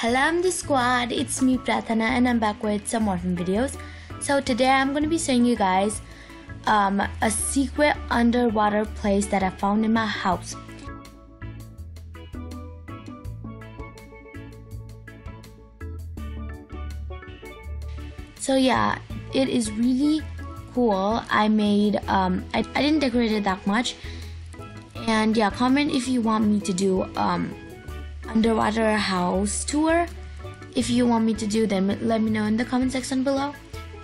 Hello IMDW squad, it's me Prathana and I'm back with some more videos. So today I'm going to be showing you guys um, a secret underwater place that I found in my house. So yeah, it is really cool. I made, um, I, I didn't decorate it that much. And yeah, comment if you want me to do um, underwater house tour. If you want me to do them, let me know in the comment section below.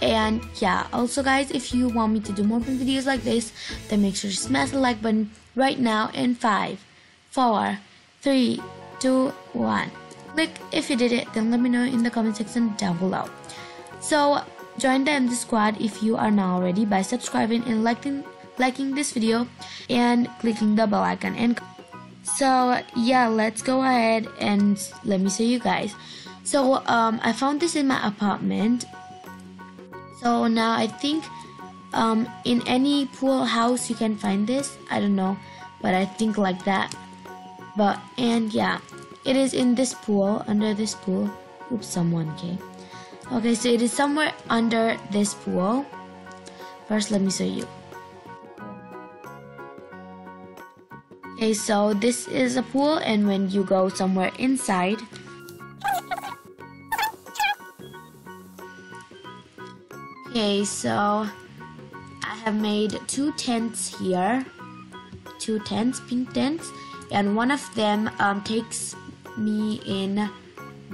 And yeah, also guys, if you want me to do more videos like this, then make sure to smash the like button right now in 5, 4, 3, 2, 1. Click if you did it, then let me know in the comment section down below. So join the MZ squad if you are not already by subscribing and liking liking this video and clicking the bell icon and so yeah let's go ahead and let me show you guys. So um, I found this in my apartment. So now I think um, in any pool house you can find this. I don't know but I think like that. But and yeah it is in this pool under this pool. Oops someone came. Okay so it is somewhere under this pool. First let me show you Okay, so this is a pool, and when you go somewhere inside, okay, so I have made two tents here, two tents, pink tents, and one of them um, takes me in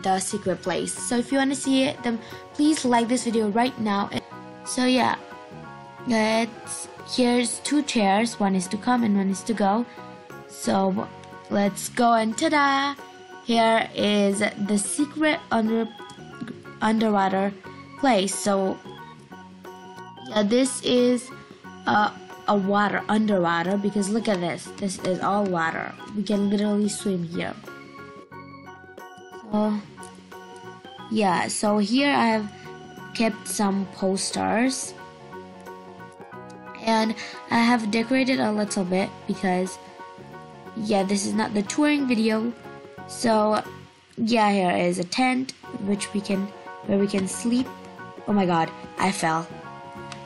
the secret place. So if you want to see it, then please like this video right now. So yeah, let's. Here's two chairs. One is to come and one is to go. So let's go and ta-da! Here is the secret under underwater place. So yeah, this is a, a water underwater because look at this. This is all water. We can literally swim here. So yeah, so here I have kept some posters and I have decorated a little bit because yeah, this is not the touring video. So yeah, here is a tent which we can where we can sleep. Oh my god, I fell.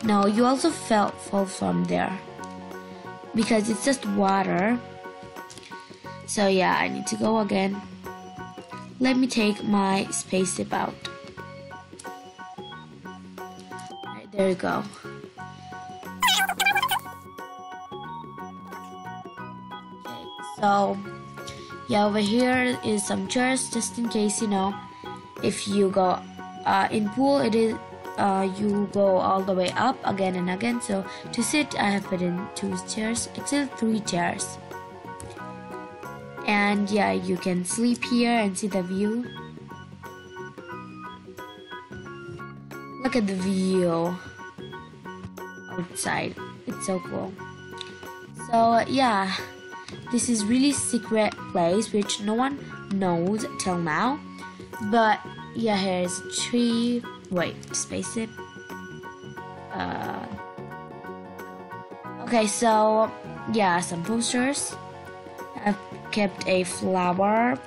No, you also fell fall from there. Because it's just water. So yeah, I need to go again. Let me take my spaceship out. There you go. So yeah, over here is some chairs just in case you know if you go uh, in pool it is uh, you go all the way up again and again. So to sit, I have put in two chairs, actually three chairs. And yeah, you can sleep here and see the view. Look at the view outside. It's so cool. So yeah. This is really secret place which no one knows till now. But yeah, here's tree. Wait, spaceship. Uh, okay, so yeah, some posters. I've kept a flower.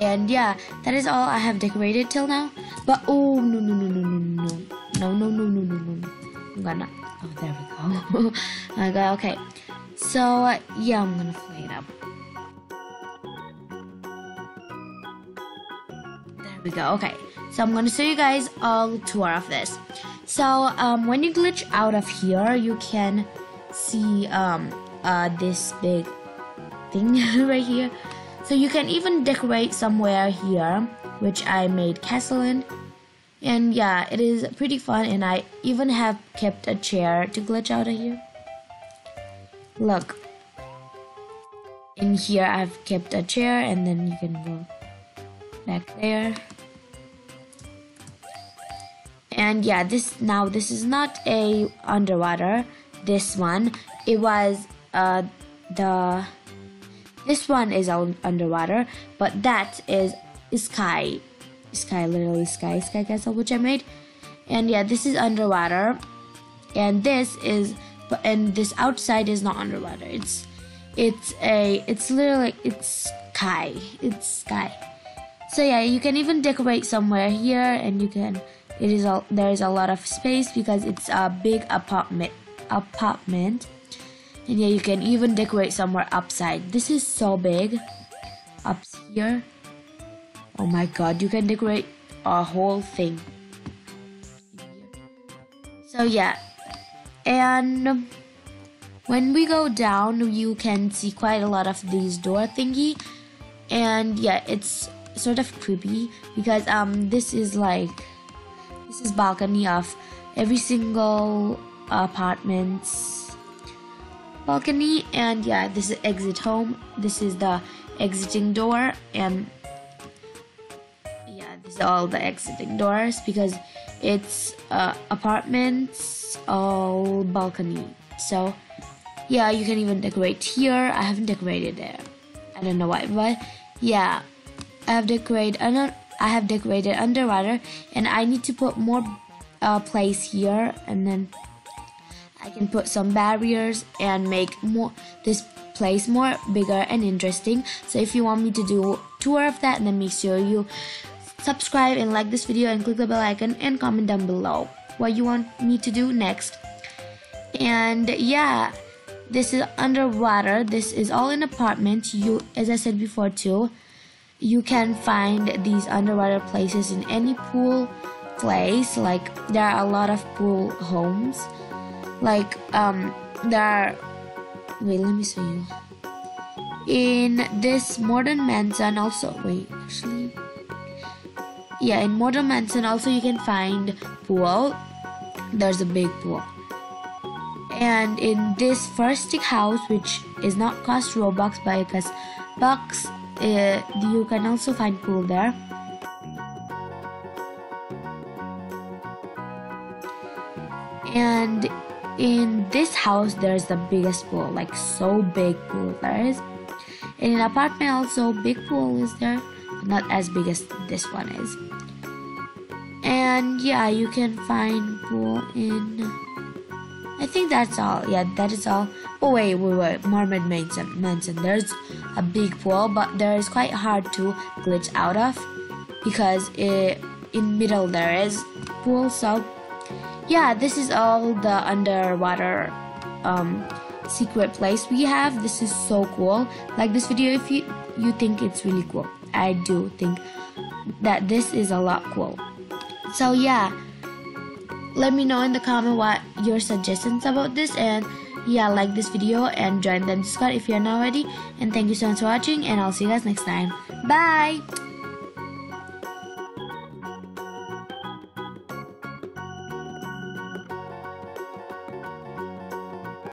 And yeah, that is all I have decorated till now. But oh no no no no no no no no no no no no. I'm gonna. Oh, there we go. okay, okay. So, yeah, I'm gonna play it up. There we go. Okay, so I'm gonna show you guys a tour of this. So, um, when you glitch out of here, you can see um, uh, this big thing right here. So you can even decorate somewhere here, which I made castle in. And yeah, it is pretty fun and I even have kept a chair to glitch out of here. Look. In here I've kept a chair and then you can go back there. And yeah, this now this is not a underwater. This one, it was uh the this one is underwater, but that is sky, sky literally sky sky castle which I made. And yeah, this is underwater, and this is but and this outside is not underwater. It's it's a it's literally it's sky. It's sky. so yeah you can even decorate somewhere here and you can it is a there is a lot of space because it's a big apartment apartment and yeah you can even decorate somewhere upside this is so big up here oh my god you can decorate a whole thing so yeah and when we go down you can see quite a lot of these door thingy. And yeah it's sort of creepy because um this is like this is balcony of every single apartment's balcony. And yeah this is exit home. This is the exiting door. And yeah this is all the exiting doors because it's uh, apartments all balcony. So yeah you can even decorate here. I haven't decorated there. I don't know why but yeah. I have decorated under I have decorated underwater and I need to put more uh, place here and then I can put some barriers and make more this place more bigger and interesting. So if you want me to do tour of that then make sure you subscribe and like this video and click the bell icon and comment down below what you want me to do next. And yeah this is underwater. This is all in apartment. You as I said before too you can find these underwater places in any pool place. Like there are a lot of pool homes. Like um there are wait let me show you in this modern mansion also wait actually yeah in modern mansion also you can find pool. There's a big pool. And in this futuristic house which is not cost robux but because bucks uh, you can also find pool there. And in this house there's the biggest pool like so big pool there is. In an apartment also big pool is there not as big as this one is and yeah you can find pool in I think that's all yeah that is all. Oh wait wait wait mermaid mansion mansion there's a big pool but there is quite hard to glitch out of because it, in middle there is pool so yeah this is all the underwater um, secret place we have. This is so cool. Like this video if you you think it's really cool. I do think that this is a lot cool so yeah. Let me know in the comment what your suggestions about this. And yeah like this video and join the discord if you're not already. And thank you so much for watching and i'll see you guys next time. Bye